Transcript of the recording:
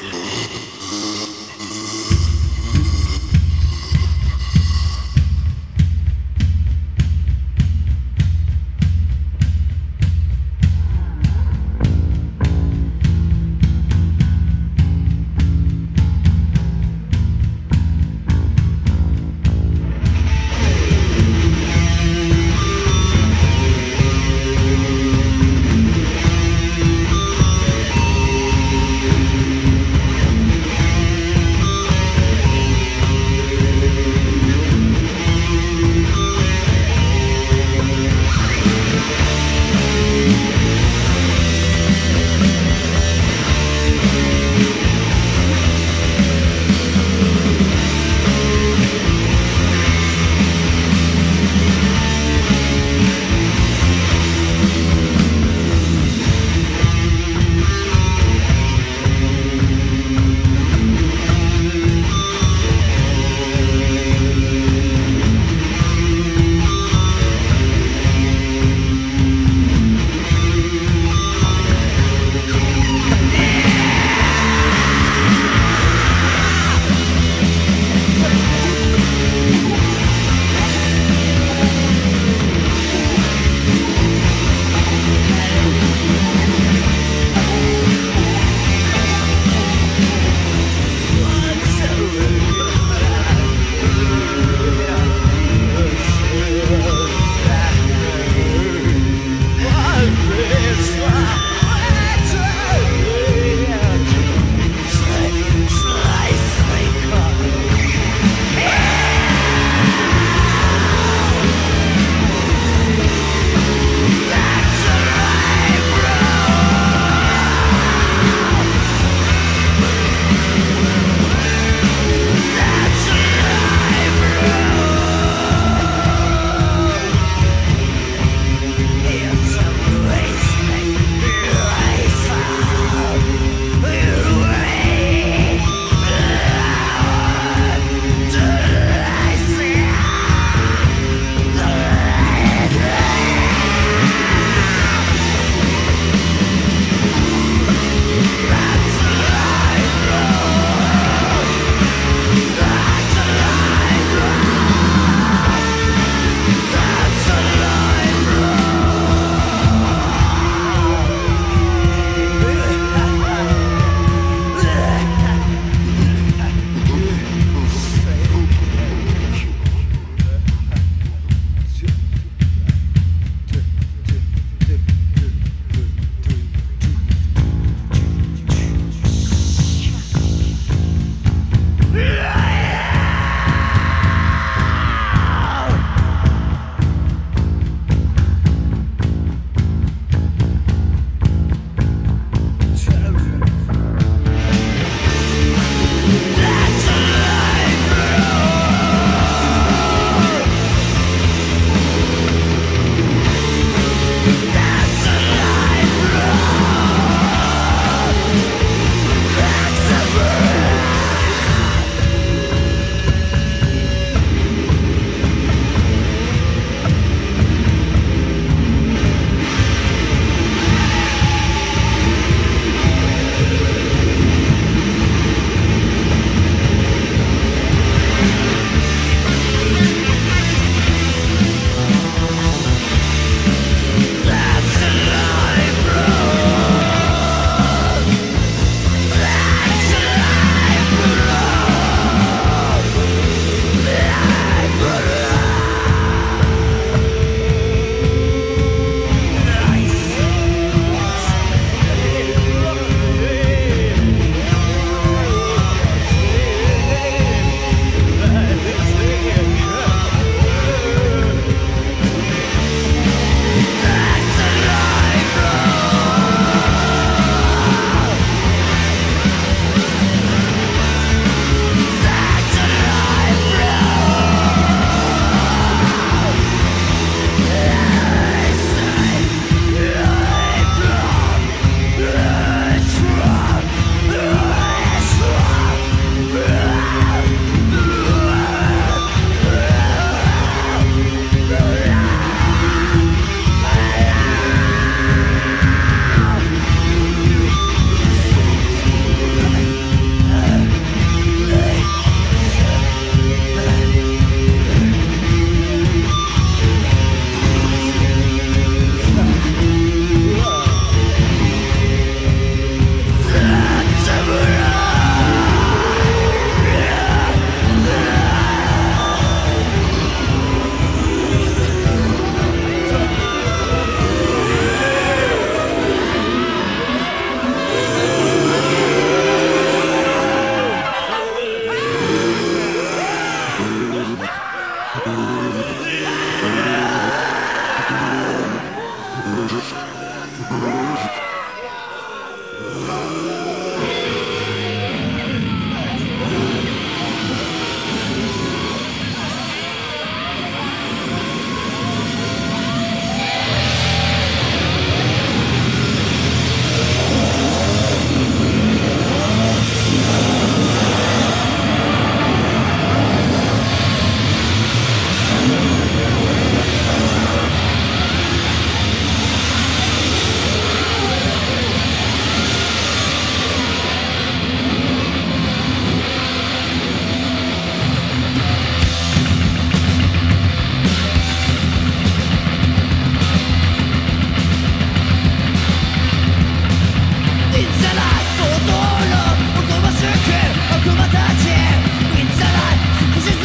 Yeah.